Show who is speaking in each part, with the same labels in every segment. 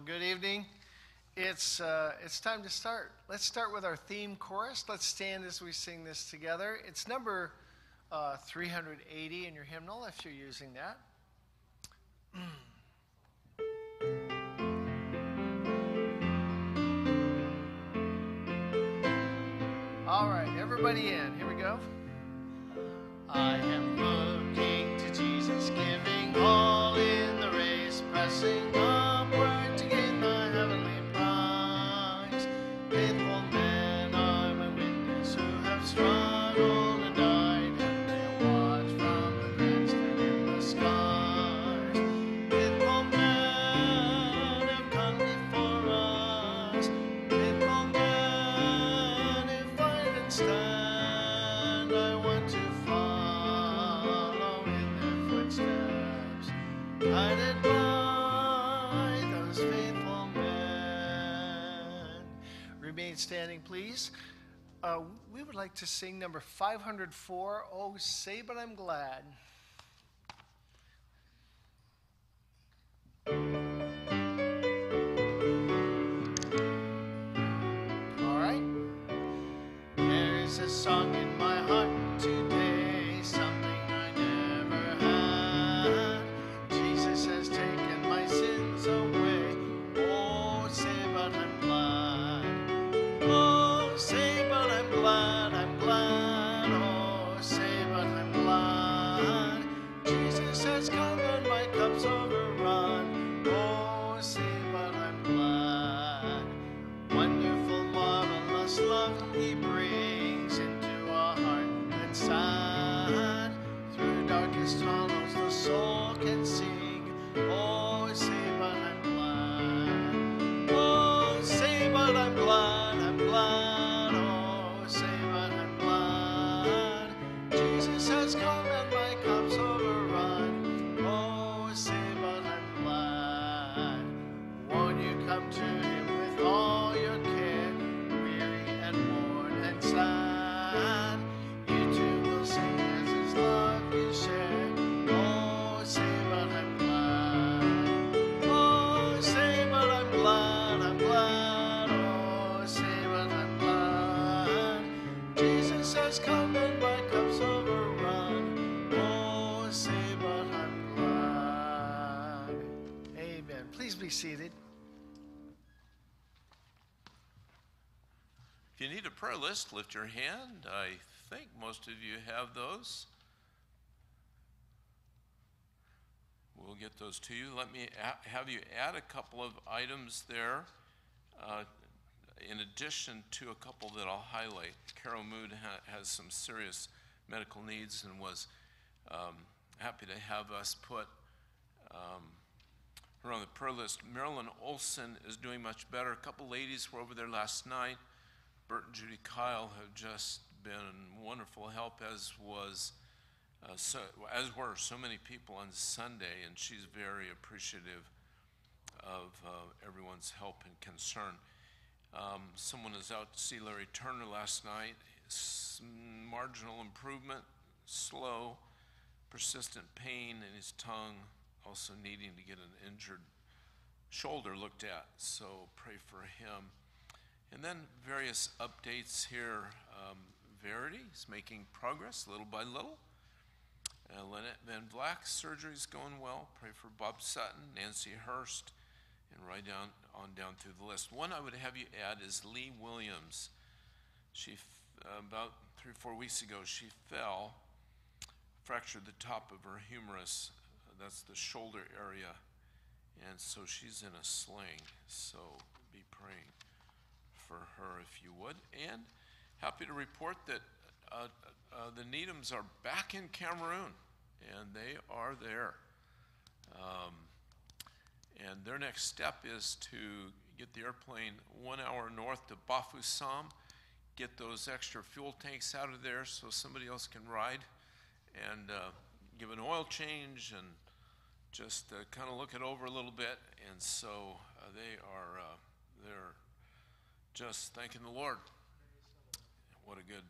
Speaker 1: Well, good evening. It's, uh, it's time to start. Let's start with our theme chorus. Let's stand as we sing this together. It's number uh, 380 in your hymnal if you're using that. All right, everybody in. Here we go. I am like to sing number 504, Oh, Say But I'm Glad. All right. There is a song to him with all your care, weary and worn and sad? You will sing as his love you share. Oh, I'm glad. Oh, I'm glad, I'm glad. Oh, I'm glad. Jesus has come and my cup's. Oh, I'm glad. Amen. Please be seated.
Speaker 2: If you need a prayer list, lift your hand. I think most of you have those. We'll get those to you. Let me a- have you add a couple of items there, uh, in addition to a couple that I'll highlight. Carol Mood ha- has some serious medical needs and was um, happy to have us put um, her on the prayer list. Marilyn Olson is doing much better. A couple ladies were over there last night. Bert and Judy Kyle have just been wonderful help, as was uh, so, as were so many people on Sunday, and she's very appreciative of uh, everyone's help and concern. Um, someone was out to see Larry Turner last night. S- marginal improvement, slow, persistent pain in his tongue, also needing to get an injured shoulder looked at. So pray for him. And then various updates here. Um, Verity is making progress little by little. Uh, Lynette Van Vlack's surgery is going well. Pray for Bob Sutton, Nancy Hurst, and right down on down through the list. One I would have you add is Lee Williams. She about three or four weeks ago she fell, fractured the top of her humerus. That's the shoulder area, and so she's in a sling. So be praying for her if you would. And happy to report that uh, uh, the Needhams are back in Cameroon, and they are there. Um, and their next step is to get the airplane one hour north to Bafoussam, get those extra fuel tanks out of there so somebody else can ride, and uh, give an oil change and just uh, kind of look it over a little bit. And so uh, they are uh, they're just thanking the Lord. What a good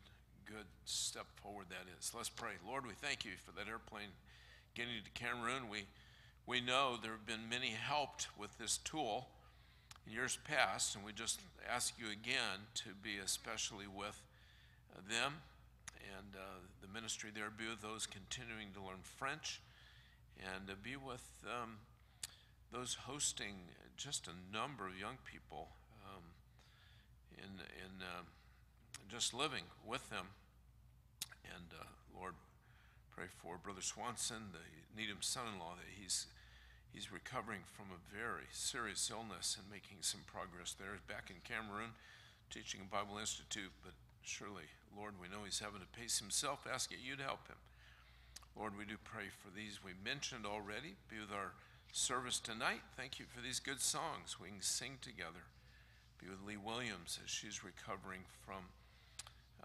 Speaker 2: good step forward that is. Let's pray. Lord, we thank you for that airplane getting to Cameroon. We we know there have been many helped with this tool, in years past, and we just ask you again to be especially with uh, them and uh, the ministry there. Be with those continuing to learn French, and uh, be with um, those hosting just a number of young people in in um, just living with them. And uh, Lord, pray for Brother Swanson, the Needham son-in-law, that he's he's recovering from a very serious illness and making some progress there. He's back in Cameroon, teaching a Bible Institute, but surely, Lord, we know he's having to pace himself. Ask you to help him. Lord, we do pray for these we mentioned already. Be with our service tonight. Thank you for these good songs we can sing together. Be with Lee Williams as she's recovering from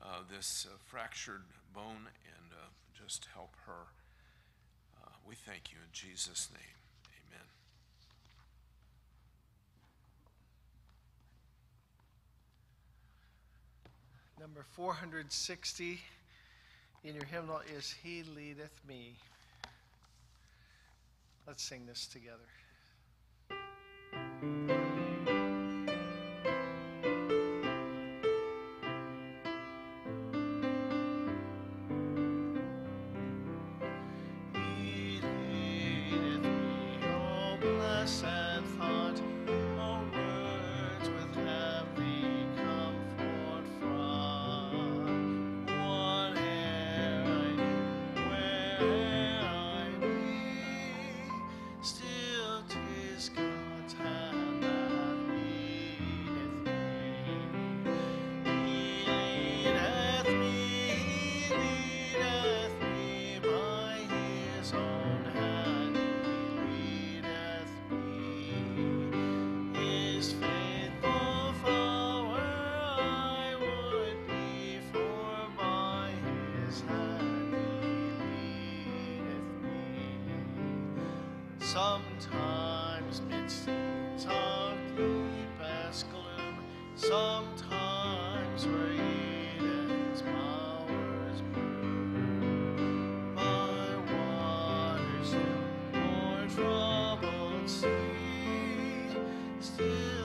Speaker 2: uh, this uh, fractured bone and uh, just help her. Uh, we thank you in Jesus' name. Amen.
Speaker 1: Number 460 in your hymnal is He Leadeth Me. Let's sing this together. Sometimes still more troubled sea, still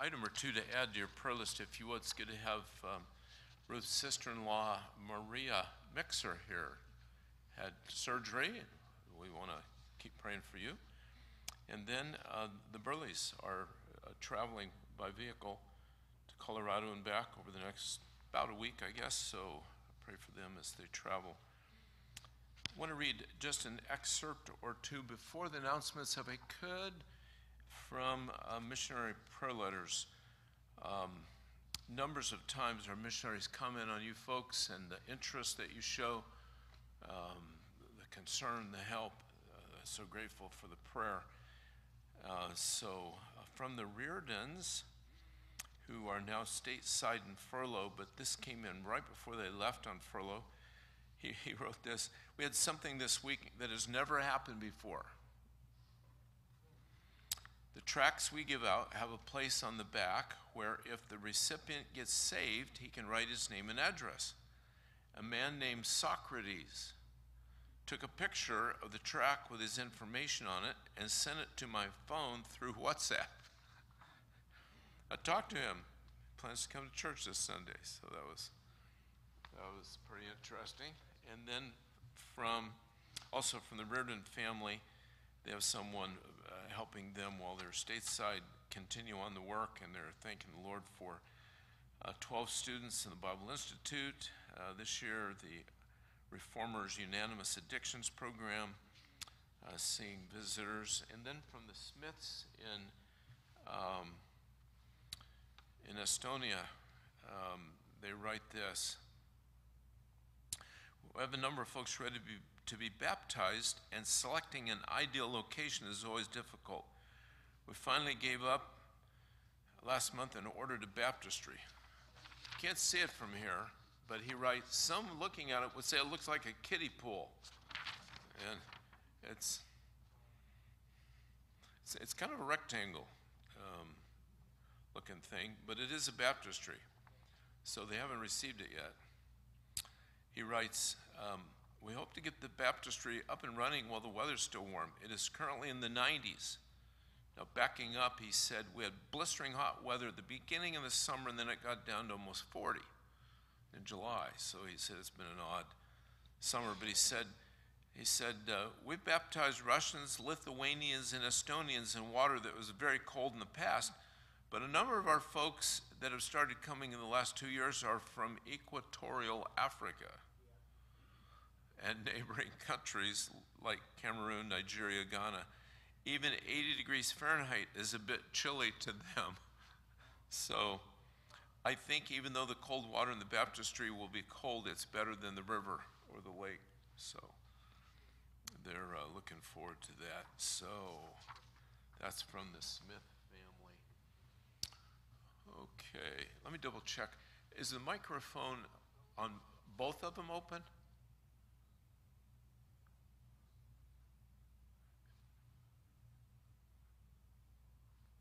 Speaker 2: item or two to add to your prayer list, if you would. It's good to have um, Ruth's sister-in-law, Maria Mixer, here. Had surgery. We want to keep praying for you. And then uh, the Burleys are uh, traveling by vehicle to Colorado and back over the next about a week, I guess, so pray for them as they travel. I want to read just an excerpt or two before the announcements, if I could, from uh, missionary prayer letters. Um, numbers of times our missionaries comment on you folks and the interest that you show, um, the concern, the help. Uh, so grateful for the prayer. Uh, so, uh, from the Reardons, who are now stateside in furlough, but this came in right before they left on furlough. He, he wrote this We had something this week that has never happened before. The tracts we give out have a place on the back where, if the recipient gets saved, he can write his name and address. A man named Socrates took a picture of the tract with his information on it and sent it to my phone through WhatsApp. I talked to him. Plans to come to church this Sunday, so that was that was pretty interesting. And then from also from the Reardon family, they have someone uh, helping them while they're stateside continue on the work, and they're thanking the Lord for uh, 12 students in the Bible Institute. Uh, this year, the Reformers Unanimous Addictions Program, uh, seeing visitors. And then from the Smiths in, um, in Estonia, um, they write this. We have a number of folks ready to be, to be baptized, and selecting an ideal location is always difficult. We finally gave up last month and ordered a baptistry. Can't see it from here, but he writes, some looking at it would say it looks like a kiddie pool. And it's, it's, it's kind of a rectangle um, looking thing, but it is a baptistry. So they haven't received it yet. He writes, um, We hope to get the baptistry up and running while the weather's still warm. It is currently in the 90s. Now, backing up, he said we had blistering hot weather at the beginning of the summer, and then it got down to almost 40 in July. So he said it's been an odd summer. But he said, he said uh, we baptized Russians, Lithuanians, and Estonians in water that was very cold in the past. But a number of our folks that have started coming in the last two years are from equatorial Africa and neighboring countries like Cameroon, Nigeria, Ghana even 80 degrees Fahrenheit is a bit chilly to them. So I think even though the cold water in the baptistry will be cold, it's better than the river or the lake. So they're uh, looking forward to that. So that's from the Smith family. Okay, let me double check. Is the microphone on both of them open?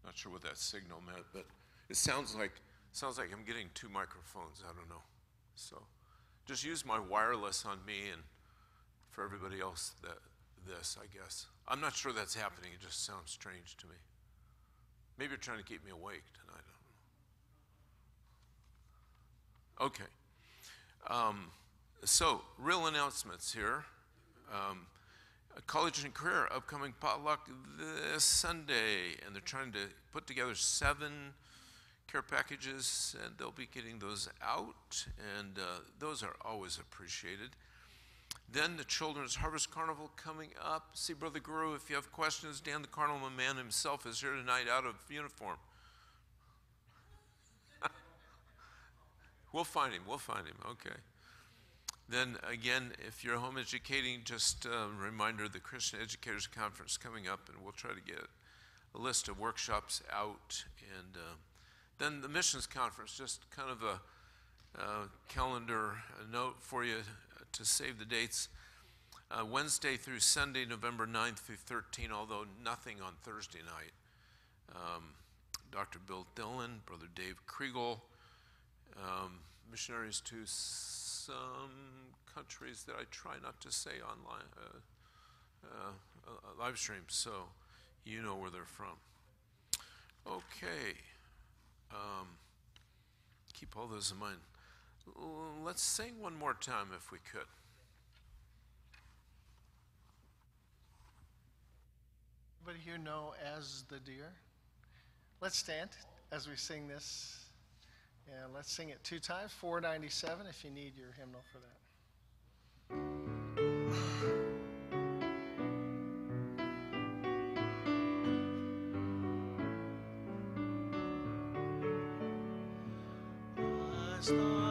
Speaker 2: Not sure what that signal meant, but it sounds like sounds like I'm getting two microphones. I don't know. So just use my wireless on me and for everybody else that this, I guess. I'm not sure that's happening. It just sounds strange to me. Maybe you're trying to keep me awake tonight. I don't know. Okay. Um, so, real announcements here. Um, college and career upcoming potluck this Sunday, and they're trying to put together seven care packages, and they'll be getting those out, and uh, those are always appreciated. Then the Children's Harvest Carnival coming up. See Brother Guru if you have questions. Dan the Carnival Man himself is here tonight out of uniform. we'll find him. We'll find him. Okay. Then again, if you're home educating, just a reminder the Christian Educators Conference coming up, and we'll try to get a list of workshops out. And uh, then the Missions Conference, just kind of a calendar a note for you to save the dates. Uh, Wednesday through Sunday, November 9th through 13, although nothing on Thursday night. Um, Dr. Bill Dillon, Brother Dave Kriegel, um, missionaries to some countries that I try not to say online, uh, uh, uh, live stream, so you know where they're from. Okay. Um, keep all those in mind. Let's sing one more time if we could.
Speaker 1: But here know as the deer. Let's stand as we sing this And let's sing it two times 497 if you need your hymnal for that.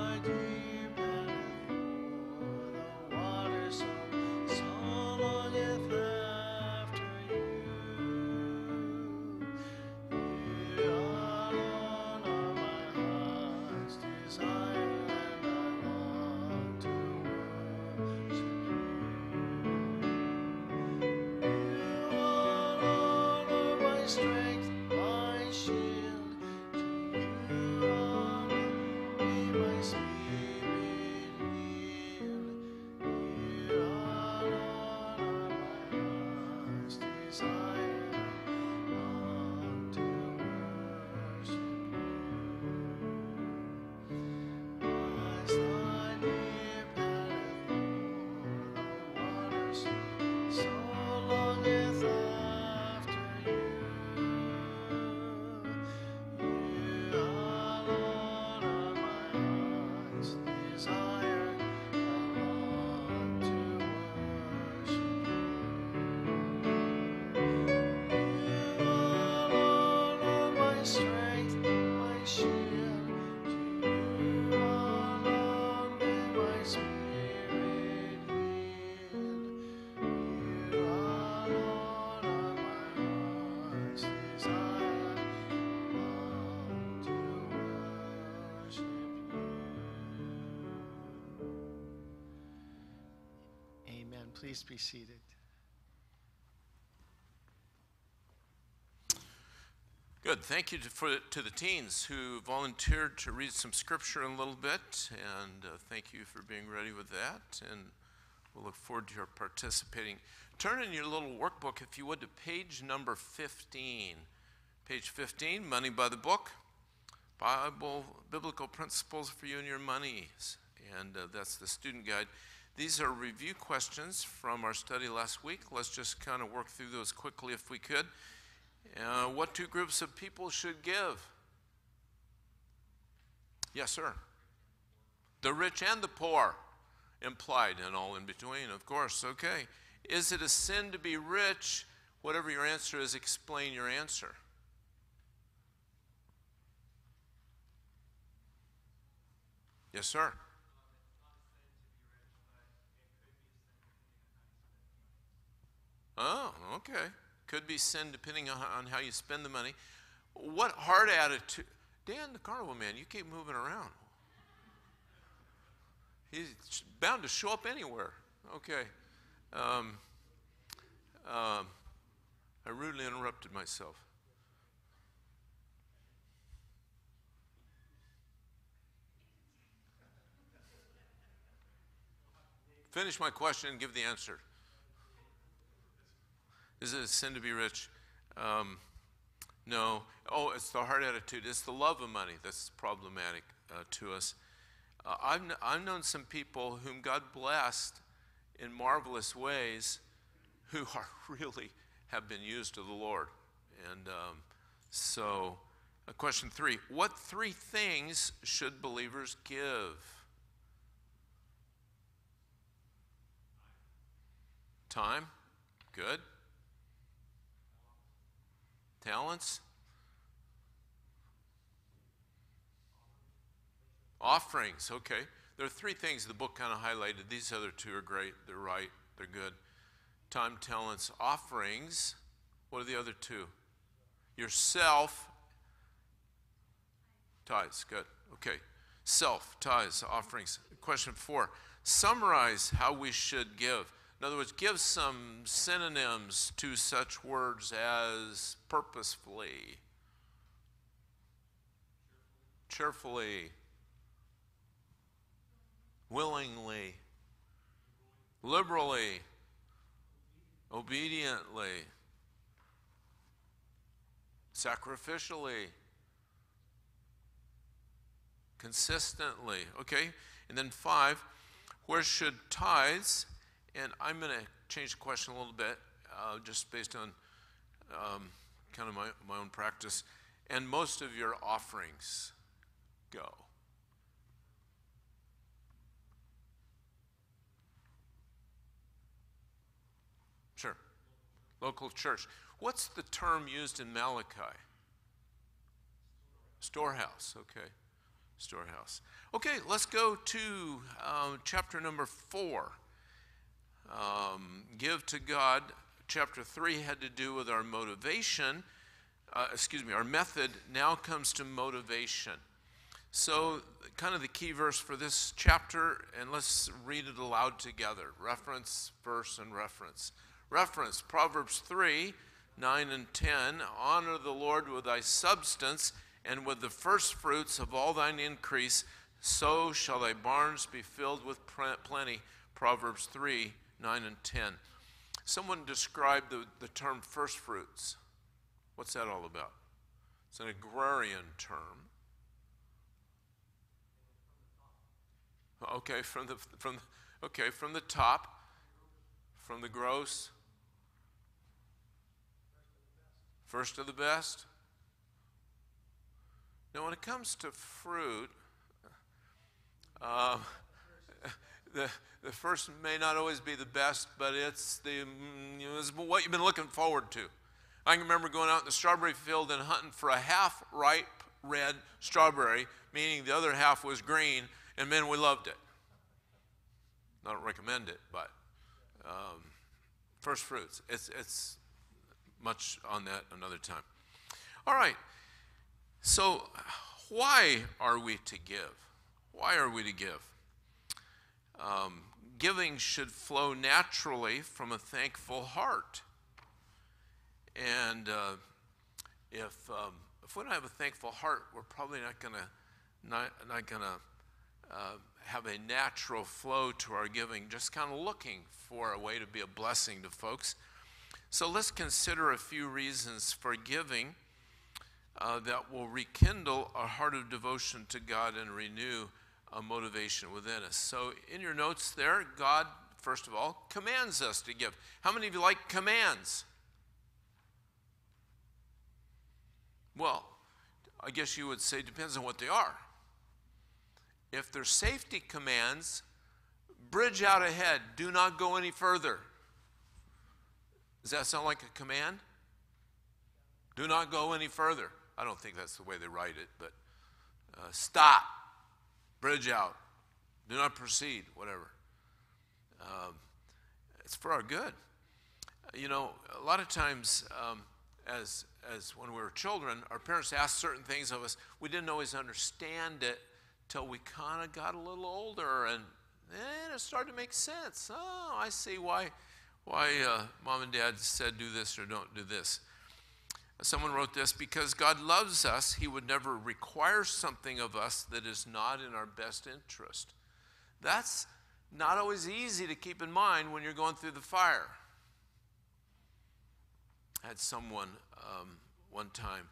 Speaker 1: Please be seated.
Speaker 2: Good. Thank you to, for, to the teens who volunteered to read some scripture in a little bit, and uh, thank you for being ready with that. And we'll look forward to your participating. Turn in your little workbook, if you would, to page number 15. Page 15, Money by the Book, Bible, Biblical Principles for You and Your Monies. And uh, that's the student guide. These are review questions from our study last week. Let's just kind of work through those quickly if we could. Uh, what two groups of people should give? Yes, sir. The rich and the poor, implied and all in between, of course. Okay. Is it a sin to be rich? Whatever your answer is, explain your answer. Yes, sir. Oh, okay. Could be sin depending on, how you spend the money. What heart attitude? Dan, the carnival man, you keep moving around. He's bound to show up anywhere. Okay. Um, um, I rudely interrupted myself. Finish my question and give the answer. Is it a sin to be rich? Um, no. Oh, it's the hard attitude. It's the love of money that's problematic uh, to us. Uh, I've, kn- I've known some people whom God blessed in marvelous ways who are really have been used of the Lord. And um, so, uh, question three What three things should believers give? Time? Good. Talents? Offerings, okay. There are three things the book kind of highlighted. These other two are great. They're right. They're good. Time, talents, offerings. What are the other two? Yourself. Tithes, good. Okay. Self, tithes, offerings. Question four. Summarize how we should give. In other words, give some synonyms to such words as purposefully, cheerfully, willingly, liberally, obediently, sacrificially, consistently. Okay? And then five, where should tithes, and I'm going to change the question a little bit uh, just based on um, kind of my, my own practice, and most of your offerings go? Sure. Local church. What's the term used in Malachi? Storehouse, okay. Storehouse. Okay, let's go to um, chapter number four. Um, give to God. Chapter three had to do with our motivation. Uh, excuse me, our method now comes to motivation. So, kind of the key verse for this chapter, and let's read it aloud together. Reference, verse, and reference. Reference Proverbs 3 9 and 10. Honor the Lord with thy substance and with the first fruits of all thine increase, so shall thy barns be filled with plenty. Proverbs 3 9 and 10. Someone described the, the term first fruits. What's that all about? It's an agrarian term. Okay, from the from okay, from the top, from the gross, first of the best. Now, when it comes to fruit, uh, the, the first may not always be the best, but it's, the, you know, it's what you've been looking forward to. I can remember going out in the strawberry field and hunting for a half ripe red strawberry, meaning the other half was green, and man, we loved it. I don't recommend it, but um, first fruits. It's, it's much on that another time. All right. So, why are we to give? Why are we to give? Um, giving should flow naturally from a thankful heart. And uh, if, um, if we don't have a thankful heart, we're probably not going to not, not going to uh, have a natural flow to our giving, just kind of looking for a way to be a blessing to folks. So let's consider a few reasons for giving uh, that will rekindle a heart of devotion to God and renew a motivation within us. So, in your notes there, God, first of all, commands us to give. How many of you like commands? Well, I guess you would say depends on what they are. If they're safety commands, bridge out ahead, do not go any further. Does that sound like a command? Do not go any further. I don't think that's the way they write it, but uh, stop, bridge out, do not proceed, whatever. Um, it's for our good. You know, a lot of times, um, as as when we were children, our parents asked certain things of us. We didn't always understand it till we kind of got a little older, and then it started to make sense. Oh, I see why why uh, mom and dad said do this or don't do this. Someone wrote this because God loves us, He would never require something of us that is not in our best interest. That's not always easy to keep in mind when you're going through the fire. I had someone um, one time,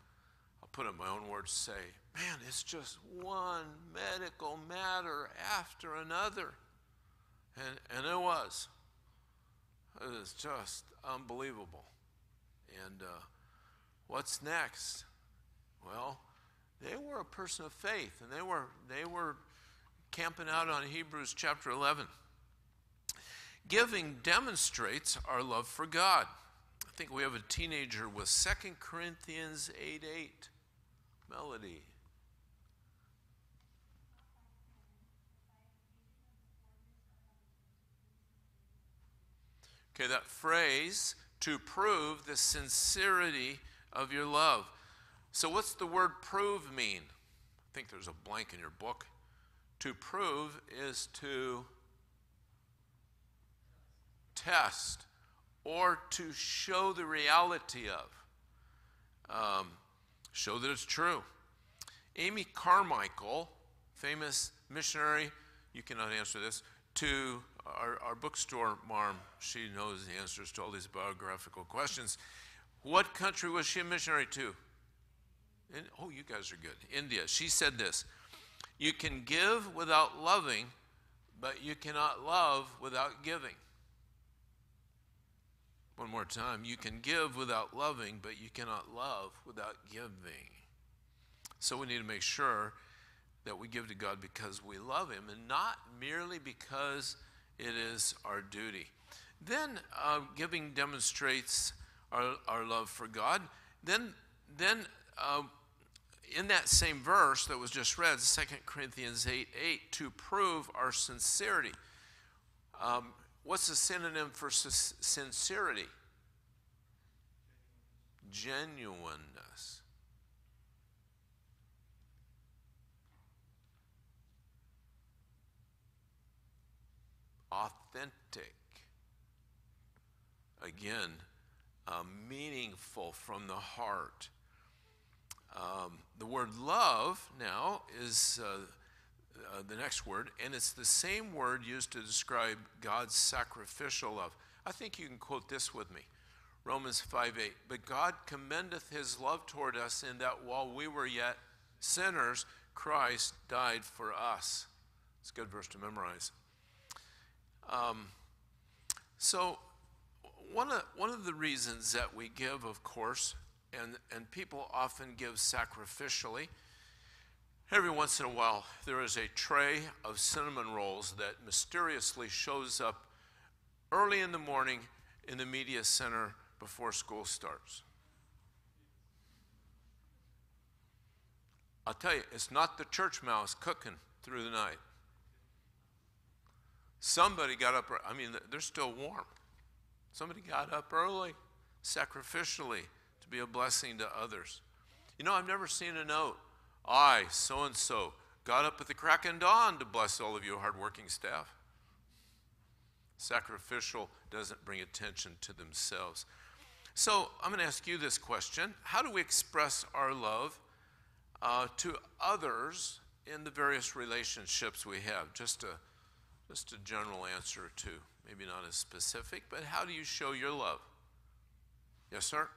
Speaker 2: I'll put in my own words, say, Man, it's just one medical matter after another. And, and it was. It was just unbelievable. And uh, What's next? Well, they were a person of faith, and they were, they were camping out on Hebrews chapter 11. Giving demonstrates our love for God. I think we have a teenager with 2 Corinthians 8 8. Melody. Okay, that phrase, to prove the sincerity of your love. So, what's the word prove mean? I think there's a blank in your book. To prove is to test or to show the reality of, um, show that it's true. Amy Carmichael, famous missionary, you cannot answer this, to our, our bookstore marm, she knows the answers to all these biographical questions. What country was she a missionary to? In, oh, you guys are good. India. She said this You can give without loving, but you cannot love without giving. One more time. You can give without loving, but you cannot love without giving. So we need to make sure that we give to God because we love Him and not merely because it is our duty. Then uh, giving demonstrates our, our love for God. Then, then uh, in that same verse that was just read, 2 Corinthians 8 8, to prove our sincerity. Um, what's the synonym for sincerity? Genuineness. Authentic. Again, uh, meaningful from the heart. Um, the word love now is uh, uh, the next word, and it's the same word used to describe God's sacrificial love. I think you can quote this with me Romans 5 8. But God commendeth his love toward us in that while we were yet sinners, Christ died for us. It's a good verse to memorize. Um, so, one of, one of the reasons that we give, of course, and, and people often give sacrificially. Every once in a while, there is a tray of cinnamon rolls that mysteriously shows up early in the morning in the media center before school starts. I'll tell you, it's not the church mouse cooking through the night. Somebody got up, I mean, they're still warm. Somebody got up early, sacrificially to be a blessing to others. You know, I've never seen a note. I, so and so, got up at the crack of dawn to bless all of you hardworking staff. Sacrificial doesn't bring attention to themselves. So I'm going to ask you this question How do we express our love uh, to others in the various relationships we have? Just a, just a general answer to maybe not as specific, but how do you show your love? Yes, sir?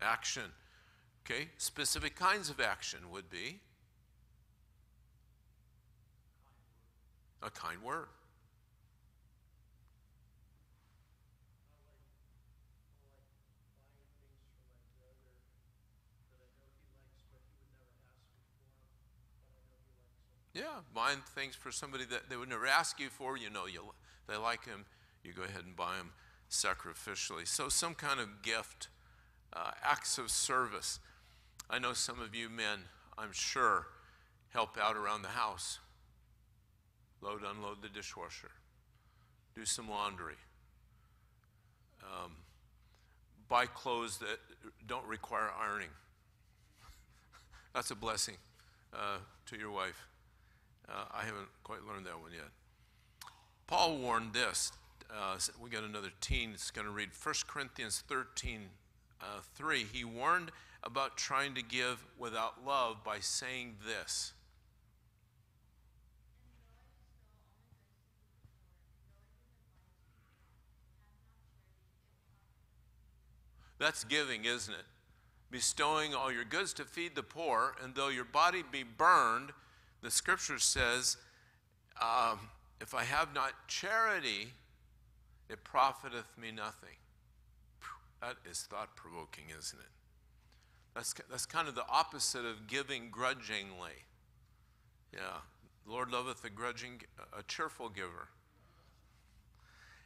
Speaker 2: Action. Okay, specific kinds of action would be a kind word. Yeah, buying things for somebody that they would never ask you for. You know, you, they like him. You go ahead and buy him sacrificially. So, some kind of gift uh, acts of service. I know some of you men, I'm sure, help out around the house, load, unload the dishwasher, do some laundry, um, buy clothes that don't require ironing. That's a blessing uh, to your wife. Uh, I haven't quite learned that one yet. Paul warned this. Uh, we got another teen that's going to read 1 Corinthians 13 uh, 3, he warned about trying to give without love by saying this. That's giving, isn't it? Bestowing all your goods to feed the poor, and though your body be burned, the scripture says, um, if I have not charity, it profiteth me nothing. That is thought provoking, isn't it? That's, that's kind of the opposite of giving grudgingly. Yeah, the Lord loveth a grudging, a cheerful giver.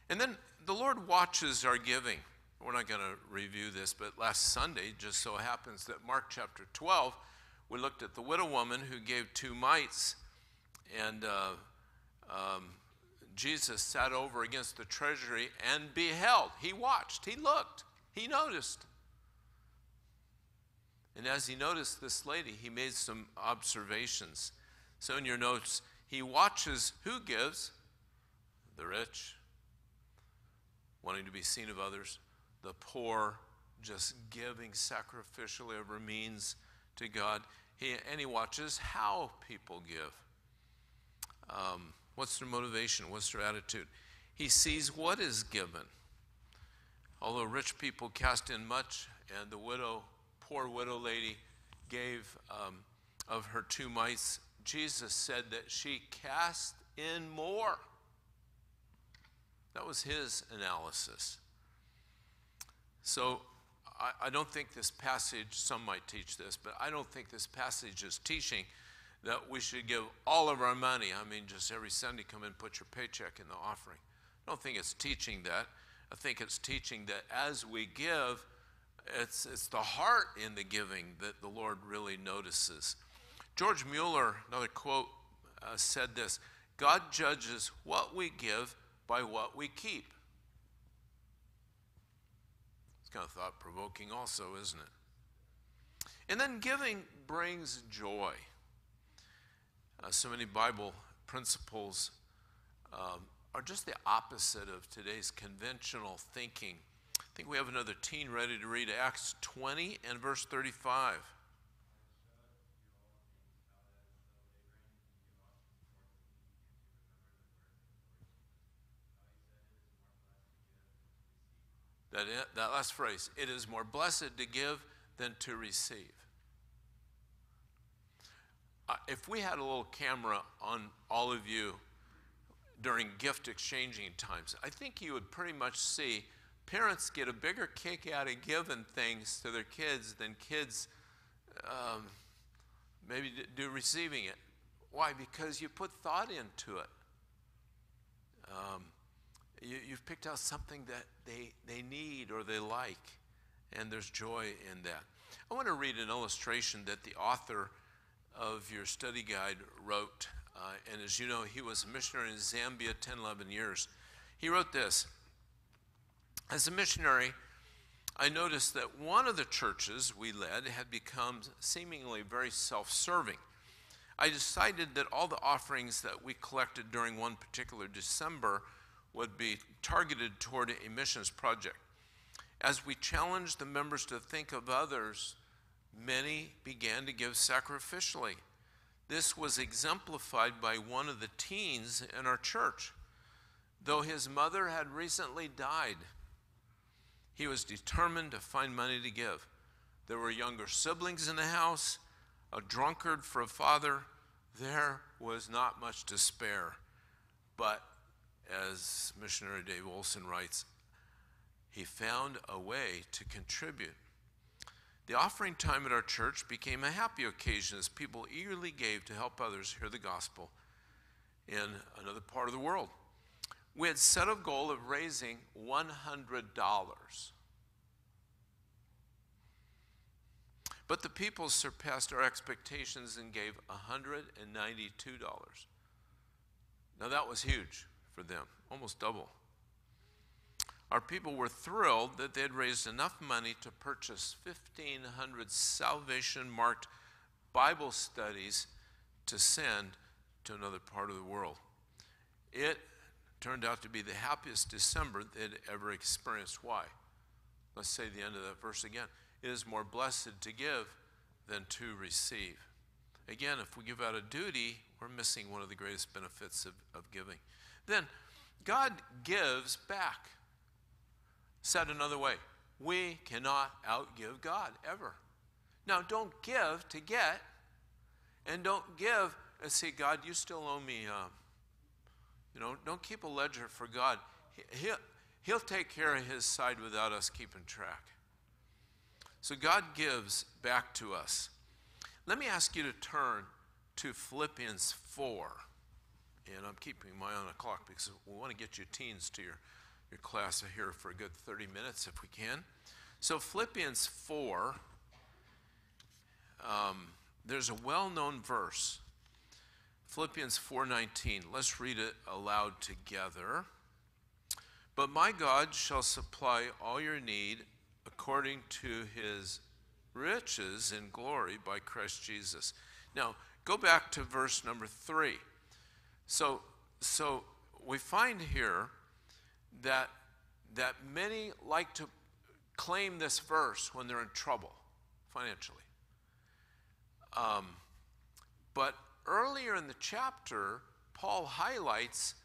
Speaker 2: And then the Lord watches our giving. We're not going to review this, but last Sunday, just so happens that Mark chapter 12, we looked at the widow woman who gave two mites, and uh, um, Jesus sat over against the treasury and beheld. He watched, he looked. He noticed. And as he noticed this lady, he made some observations. So in your notes, he watches who gives? The rich, wanting to be seen of others, the poor, just giving sacrificially over means to God. He, and he watches how people give. Um, what's their motivation? What's their attitude? He sees what is given. Although rich people cast in much, and the widow, poor widow lady, gave um, of her two mites, Jesus said that she cast in more. That was his analysis. So I, I, don't think this passage, some might teach this, but I don't think this passage is teaching that we should give all of our money. I mean, just every Sunday come and put your paycheck in the offering. I don't think it's teaching that. I think it's teaching that as we give, it's, it's the heart in the giving that the Lord really notices. George Mueller, another quote, uh, said this God judges what we give by what we keep. It's kind of thought provoking, also, isn't it? And then giving brings joy. Uh, so many Bible principles um, are just the opposite of today's conventional thinking. I think we have another teen ready to read Acts 20 and verse 35. That, that last phrase, it is more blessed to give than to receive. If we had a little camera on all of you during gift exchanging times, I think you would pretty much see parents get a bigger kick out of giving things to their kids than kids um, maybe do receiving it. Why? Because you put thought into it. Um, you, have picked out something that they, they need or they like, and there's joy in that. I want to read an illustration that the author of your study guide wrote. Uh, and as you know, he was a missionary in Zambia 10, 11 years. He wrote this As a missionary, I noticed that one of the churches we led had become seemingly very self serving. I decided that all the offerings that we collected during one particular December would be targeted toward a missions project. As we challenged the members to think of others, many began to give sacrificially. This was exemplified by one of the teens in our church. Though his mother had recently died, he was determined to find money to give. There were younger siblings in the house, a drunkard for a father. There was not much to spare. But as missionary Dave Olson writes, he found a way to contribute. The offering time at our church became a happy occasion as people eagerly gave to help others hear the gospel in another part of the world. We had set a goal of raising $100. But the people surpassed our expectations and gave $192. Now that was huge for them, almost double. Our people were thrilled that they had raised enough money to purchase 1,500 salvation marked Bible studies to send to another part of the world. It turned out to be the happiest December they'd ever experienced. Why? Let's say the end of that verse again. It is more blessed to give than to receive. Again, if we give out a duty, we're missing one of the greatest benefits of, of giving. Then God gives back. Said another way, we cannot outgive God ever. Now, don't give to get, and don't give and say, God, you still owe me. Uh, you know, don't keep a ledger for God. He, he'll, he'll take care of his side without us keeping track. So God gives back to us. Let me ask you to turn to Philippians 4 and I'm keeping my the clock because we want to get you teens to your, your class here for a good 30 minutes if we can. So Philippians 4, um, there's a well-known verse, Philippians 4:19. Let's read it aloud together. But my God shall supply all your need according to his riches in glory by Christ Jesus. Now, go back to verse number 3. So, so we find here that, that many like to claim this verse when they're in trouble financially. Um, but earlier in the chapter, Paul highlights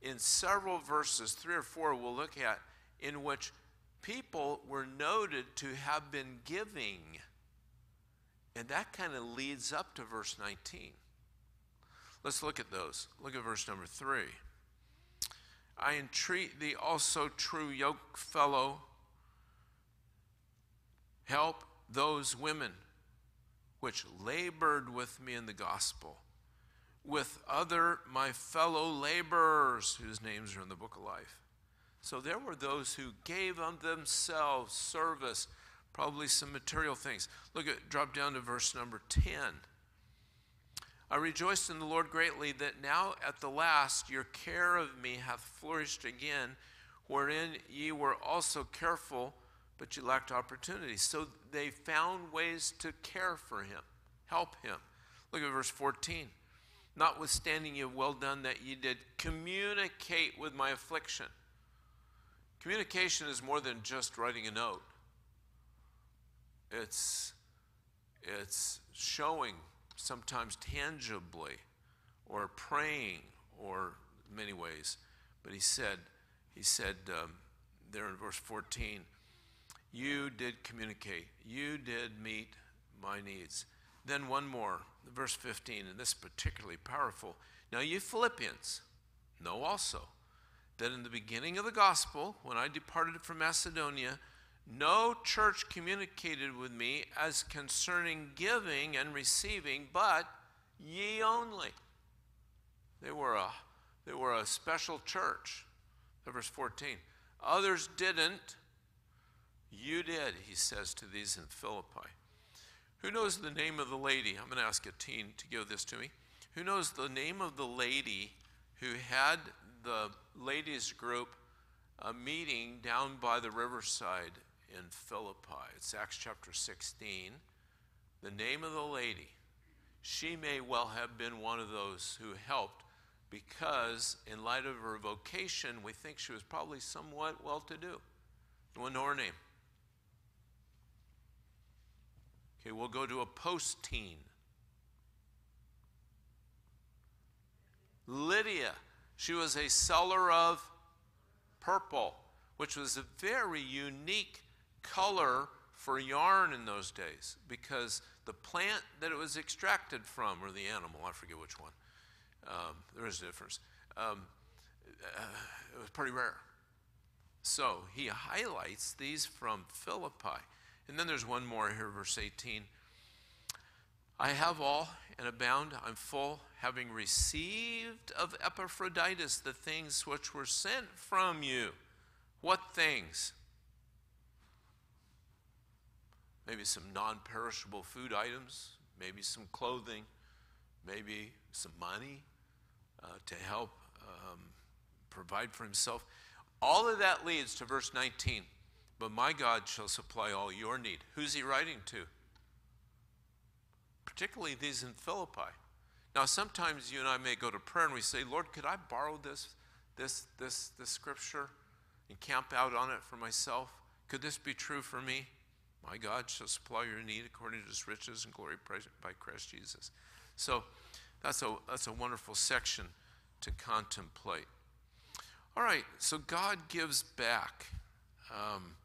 Speaker 2: in several verses, three or four we'll look at, in which people were noted to have been giving. And that kind of leads up to verse 19. Let's look at those. Look at verse number three. I entreat thee also, true yoke fellow, help those women which labored with me in the gospel, with other my fellow laborers whose names are in the book of life. So there were those who gave of themselves service, probably some material things. Look at drop down to verse number 10. I rejoiced in the Lord greatly that now at the last your care of me hath flourished again, wherein ye were also careful, but you lacked opportunity. So they found ways to care for him, help him. Look at verse 14. Notwithstanding you have well done that ye did communicate with my affliction. Communication is more than just writing a note. It's, it's showing sometimes tangibly or praying or many ways. But he said, he said um, there in verse 14, you did communicate. You did meet my needs. Then one more, verse 15, and this is particularly powerful. Now, you Philippians know also that in the beginning of the gospel, when I departed from Macedonia, no church communicated with me as concerning giving and receiving, but ye only. They were a, they were a special church. Verse 14. Others didn't. You did, he says to these in Philippi. Who knows the name of the lady? I'm going to ask a teen to give this to me. Who knows the name of the lady who had the ladies group a meeting down by the riverside in Philippi. It's Acts chapter 16. The name of the lady, she may well have been one of those who helped because, in light of her vocation, we think she was probably somewhat well to do. Anyone know her name? Okay, we'll go to a post teen. Lydia. She was a seller of purple, which was a very unique color for yarn in those days because the plant that it was extracted from, or the animal, I forget which one, um, there is a difference, um, uh, it was pretty rare. So he highlights these from Philippi. And then there's one more here, verse 18. I have all and abound, I'm full, having received of Epaphroditus the things which were sent from you. What things? Maybe some non perishable food items, maybe some clothing, maybe some money uh, to help um, provide for himself. All of that leads to verse 19. But my God shall supply all your need. Who's he writing to? Particularly these in Philippi. Now, sometimes you and I may go to prayer and we say, Lord, could I borrow this, this, this, this scripture and camp out on it for myself? Could this be true for me? My God shall supply your need according to his riches and glory by Christ Jesus. So that's a, that's a wonderful section to contemplate. All right, so God gives back. Um,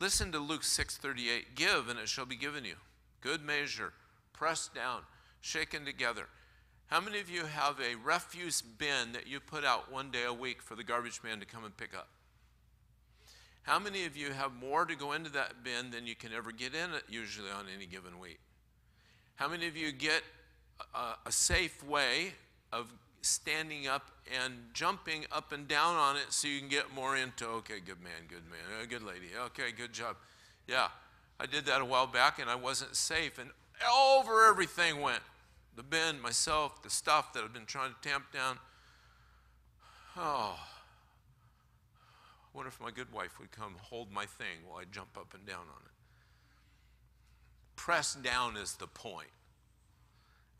Speaker 2: listen to Luke 6:38. Give, and it shall be given you. Good measure, pressed down, shaken together. How many of you have a refuse bin that you put out one day a week for the garbage man to come and pick up? How many of you have more to go into that bin than you can ever get in it usually on any given week? How many of you get a, a safe way of standing up and jumping up and down on it so you can get more into, okay, good man, good man, uh, good lady, okay, good job. Yeah, I did that a while back and I wasn't safe, and over everything went the bin, myself, the stuff that I've been trying to tamp down. Oh, I wonder if my good wife would come hold my thing while I jump up and down on it. Press down is the point.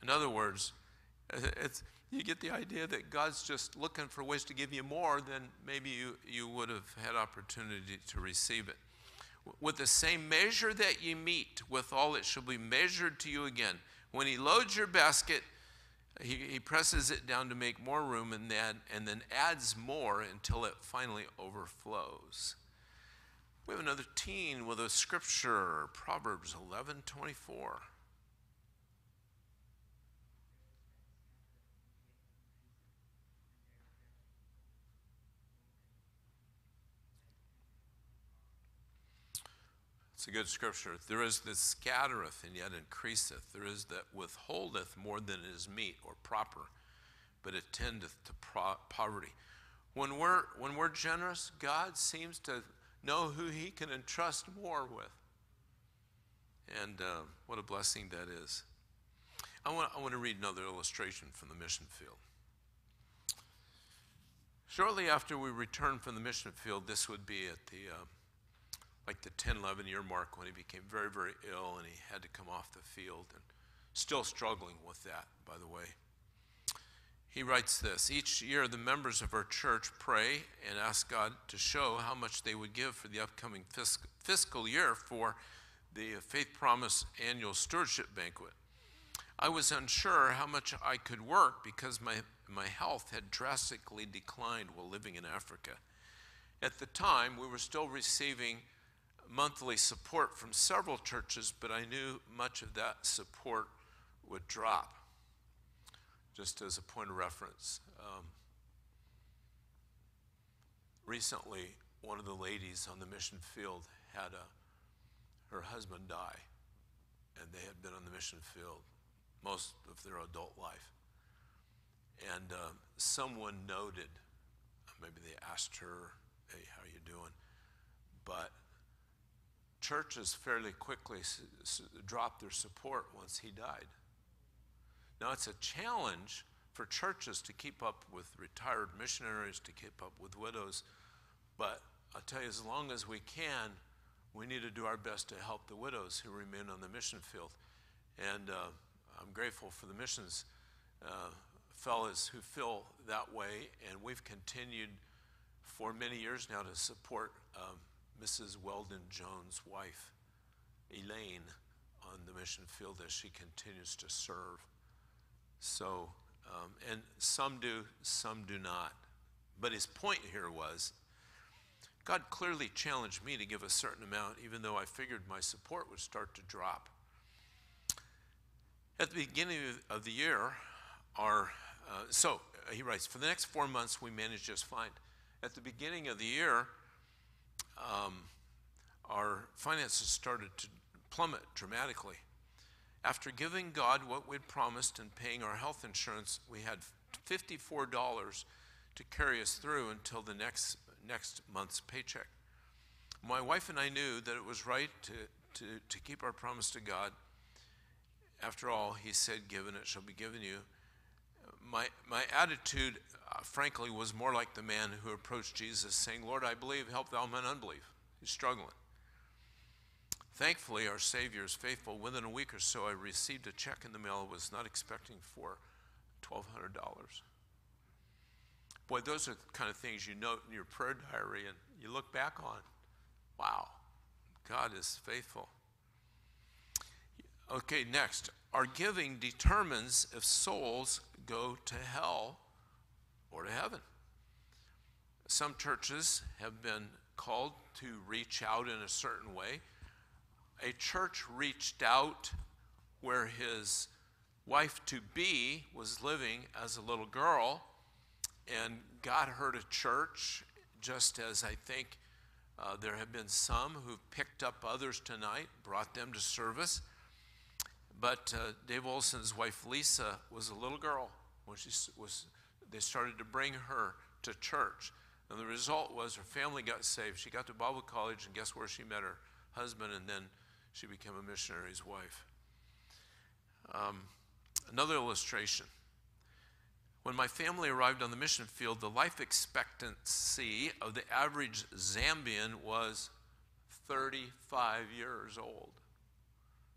Speaker 2: In other words, it's, you get the idea that God's just looking for ways to give you more than maybe you, you would have had opportunity to receive it. With the same measure that you meet, with all it shall be measured to you again. When he loads your basket, he, he presses it down to make more room and then, and then adds more until it finally overflows. We have another teen with a scripture, Proverbs 11 24. It's a good scripture. There is that scattereth and yet increaseth. There is that withholdeth more than is meet or proper, but it tendeth to pro- poverty. When we're, when we're generous, God seems to know who He can entrust more with. And uh, what a blessing that is. I want, I want to read another illustration from the mission field. Shortly after we returned from the mission field, this would be at the uh, like the 10, 11 year mark when he became very, very ill and he had to come off the field and still struggling with that, by the way. He writes this Each year, the members of our church pray and ask God to show how much they would give for the upcoming fiscal year for the Faith Promise annual stewardship banquet. I was unsure how much I could work because my, my health had drastically declined while living in Africa. At the time, we were still receiving monthly support from several churches, but I knew much of that support would drop. Just as a point of reference, um, recently, one of the ladies on the mission field had a her husband die, and they had been on the mission field most of their adult life. And uh, someone noted, maybe they asked her, "Hey, how are you doing?" But churches fairly quickly dropped their support once he died. Now it's a challenge for churches to keep up with retired missionaries, to keep up with widows, but I'll tell you, as long as we can, we need to do our best to help the widows who remain on the mission field. And uh, I'm grateful for the missions uh, fellows who feel that way, and we've continued for many years now to support um, Mrs. Weldon Jones' wife, Elaine, on the mission field as she continues to serve. So, um, and some do, some do not. But his point here was God clearly challenged me to give a certain amount, even though I figured my support would start to drop. At the beginning of the year, our, uh, so uh, he writes, for the next four months, we managed just fine. At the beginning of the year, um, our finances started to plummet dramatically. After giving God what we'd promised and paying our health insurance, we had $54 to carry us through until the next next month's paycheck. My wife and I knew that it was right to, to, to keep our promise to God. After all, He said, Given it shall be given you. My, my attitude, uh, frankly, was more like the man who approached Jesus saying, Lord, I believe, help thou mine unbelief. He's struggling. Thankfully, our Savior is faithful. Within a week or so, I received a check in the mail I was not expecting for $1,200. Boy, those are the kind of things you note in your prayer diary and you look back on. Wow, God is faithful. Okay, next. Our giving determines if souls go to hell or to heaven. Some churches have been called to reach out in a certain way. A church reached out where his wife to be was living as a little girl and God heard a church, just as I think uh, there have been some who've picked up others tonight, brought them to service. But uh, Dave Olson's wife Lisa was a little girl when she was. They started to bring her to church, and the result was her family got saved. She got to Bible college, and guess where she met her husband, and then she became a missionary's wife. Um, another illustration. When my family arrived on the mission field, the life expectancy of the average Zambian was 35 years old.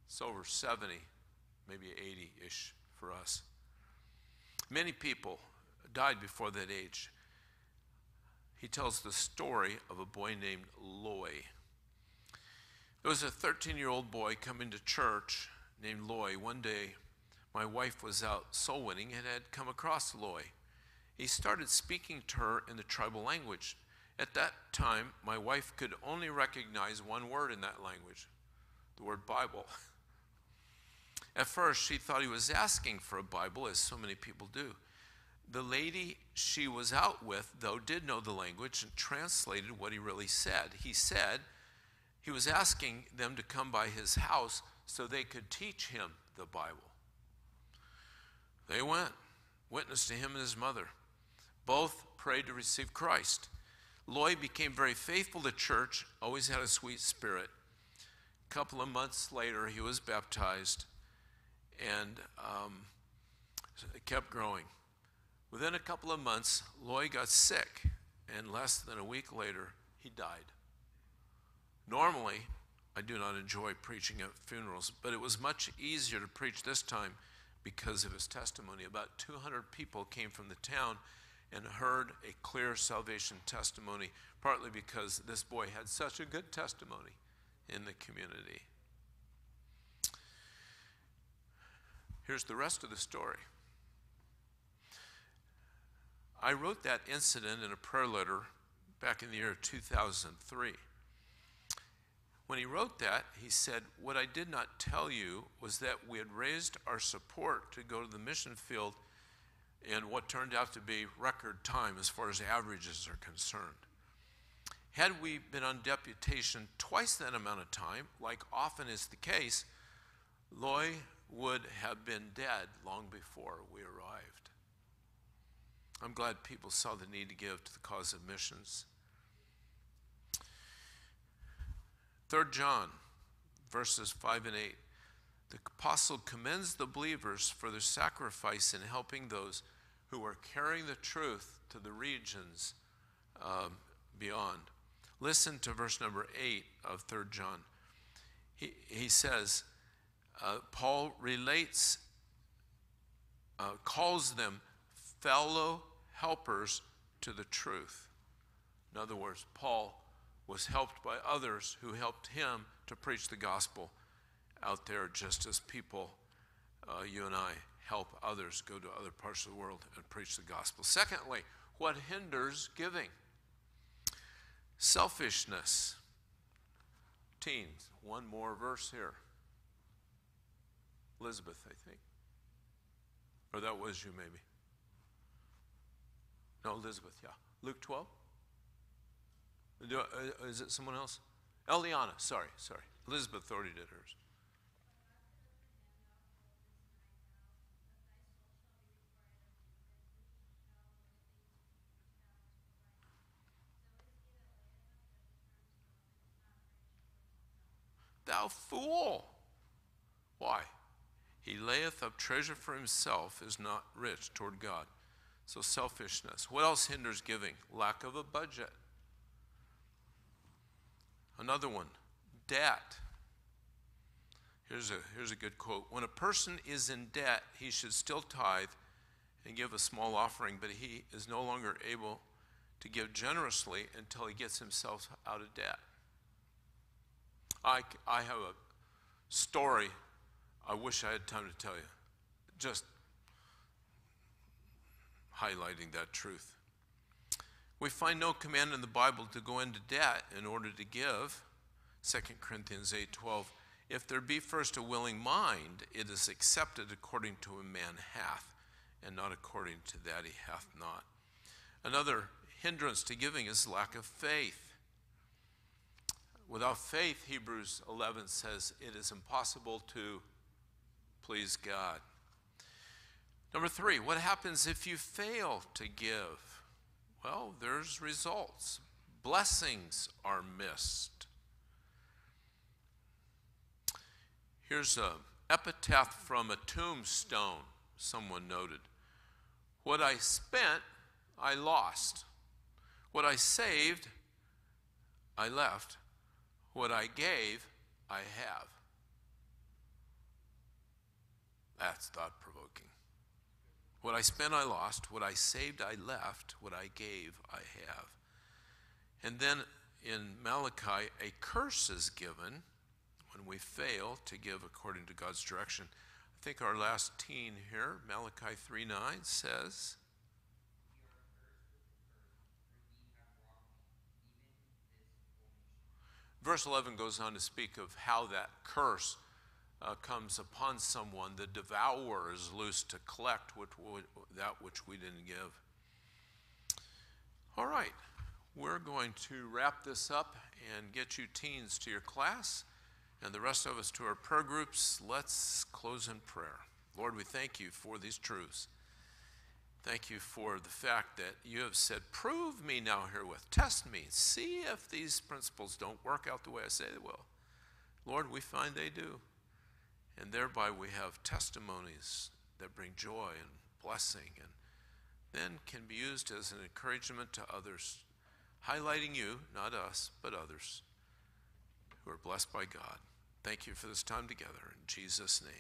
Speaker 2: It's over 70, maybe 80 ish for us. Many people died before that age. He tells the story of a boy named Loy. There was a 13 year old boy coming to church named Loy. One day, my wife was out soul winning and had come across Loy. He started speaking to her in the tribal language. At that time, my wife could only recognize one word in that language the word Bible. At first, she thought he was asking for a Bible, as so many people do. The lady she was out with, though, did know the language and translated what he really said. He said he was asking them to come by his house so they could teach him the Bible. They went, witnessed to him and his mother. Both prayed to receive Christ. Lloyd became very faithful to church, always had a sweet spirit. A couple of months later, he was baptized and um, kept growing. Within a couple of months, Lloyd got sick, and less than a week later, he died. Normally, I do not enjoy preaching at funerals, but it was much easier to preach this time because of his testimony. About 200 people came from the town and heard a clear salvation testimony, partly because this boy had such a good testimony in the community. Here's the rest of the story. I wrote that incident in a prayer letter back in the year 2003. When he wrote that, he said, What I did not tell you was that we had raised our support to go to the mission field in what turned out to be record time as far as averages are concerned. Had we been on deputation twice that amount of time, like often is the case, Loy would have been dead long before we arrived. I'm glad people saw the need to give to the cause of missions. 3 John, verses 5 and 8. The apostle commends the believers for their sacrifice in helping those who are carrying the truth to the regions um, beyond. Listen to verse number 8 of 3 John. He, he says, uh, Paul relates, uh, calls them fellow helpers to the truth. In other words, Paul was helped by others who helped him to preach the gospel out there, just as people, uh, you and I, help others go to other parts of the world and preach the gospel. Secondly, what hinders giving? Selfishness. Teens, one more verse here. Elizabeth, I think. Or that was you, maybe. No, Elizabeth, yeah. Luke 12? Do, uh, is it someone else? Eliana, sorry, sorry. Elizabeth already did hers. Thou fool! Why? He layeth up treasure for himself, is not rich toward God. So, selfishness. What else hinders giving? Lack of a budget. Another one, debt. Here's a, here's a good quote. When a person is in debt, he should still tithe and give a small offering, but he is no longer able to give generously until he gets himself out of debt. I, I have a story I wish I had time to tell you. Just highlighting that truth. We find no command in the Bible to go into debt in order to give. 2 Corinthians 8:12 If there be first a willing mind, it is accepted according to a man hath, and not according to that he hath not. Another hindrance to giving is lack of faith. Without faith, Hebrews 11 says, it is impossible to please God. Number three, what happens if you fail to give? Well, there's results. Blessings are missed. Here's a epitaph from a tombstone, someone noted. What I spent, I lost. What I saved, I left. What I gave, I have. That's thought provoking. What I spent, I lost. What I saved, I left. What I gave, I have. And then in Malachi, a curse is given when we fail to give according to God's direction. I think our last teen here, Malachi 3 9, says, Verse 11 goes on to speak of how that curse uh, comes upon someone, the devourer is loose to collect that which we didn't give. All right, we're going to wrap this up and get you teens to your class and the rest of us to our prayer groups. Let's close in prayer. Lord, we thank you for these truths. Thank you for the fact that you have said, Prove me now herewith, test me, see if these principles don't work out the way I say they will. Lord, we find they do. And thereby we have testimonies that bring joy and blessing and then can be used as an encouragement to others, highlighting you, not us, but others who are blessed by God. Thank you for this time together. In Jesus' name.